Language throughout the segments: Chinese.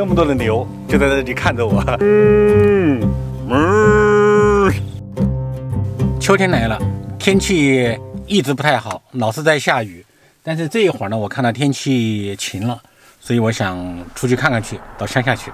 这么多的牛就在这里看着我。嗯，嗯。秋天来了，天气一直不太好，老是在下雨。但是这一会儿呢，我看到天气晴了，所以我想出去看看去，到乡下去。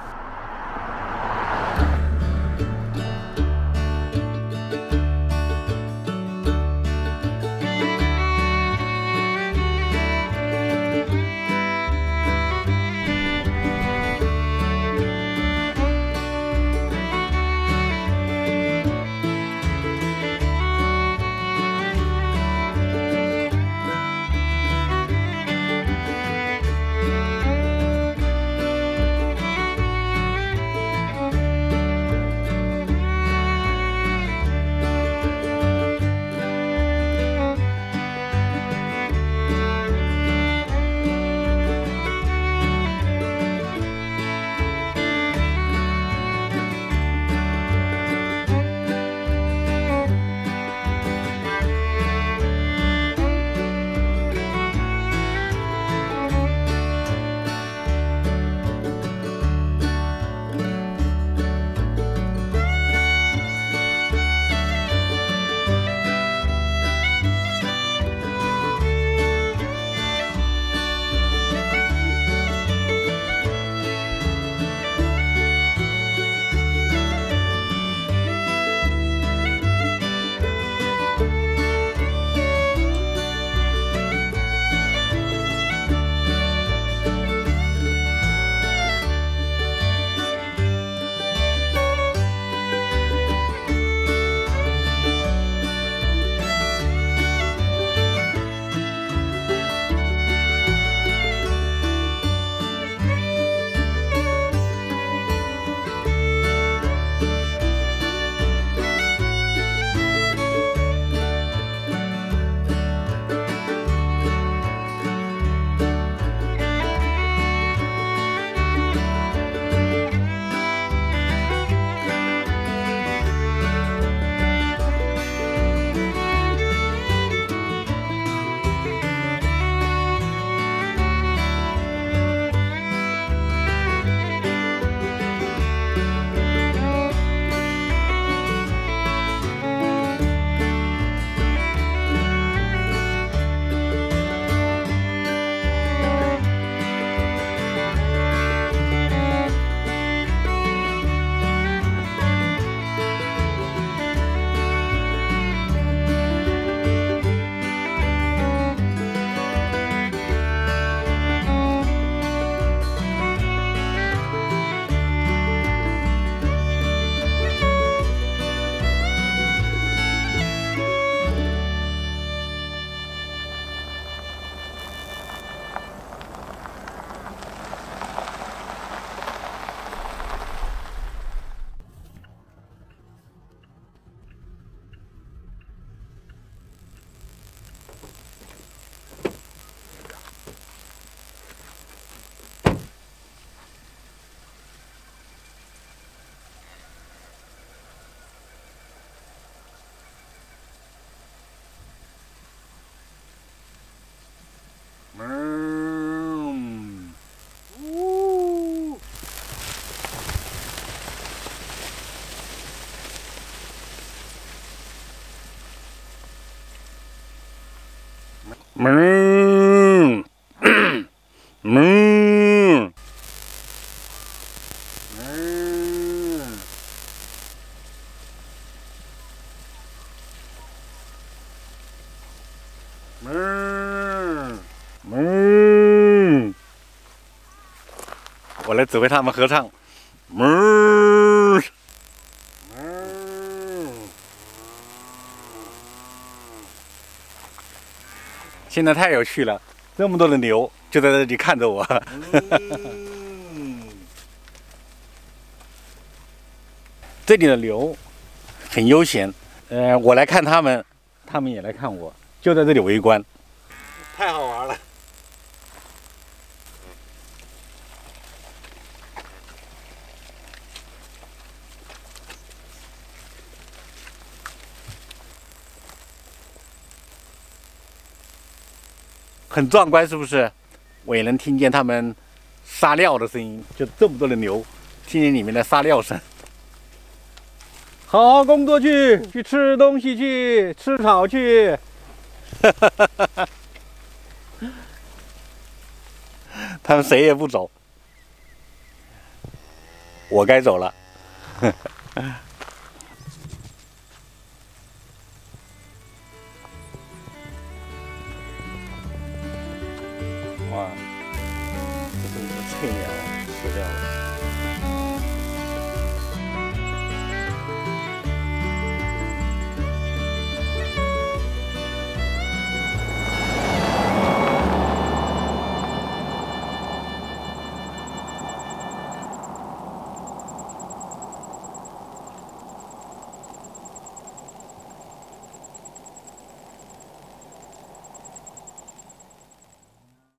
嗯，嗯，嗯，嗯，嗯，我来指挥他们合唱，嗯。现在太有趣了，这么多的牛就在这里看着我。这里的牛很悠闲，呃，我来看他们，他们也来看我，就在这里围观，太好玩了。很壮观，是不是？我也能听见他们撒尿的声音，就这么多的牛，听见里面的撒尿声。好好工作去，去吃东西去，吃草去。他们谁也不走，我该走了。年了，死掉了。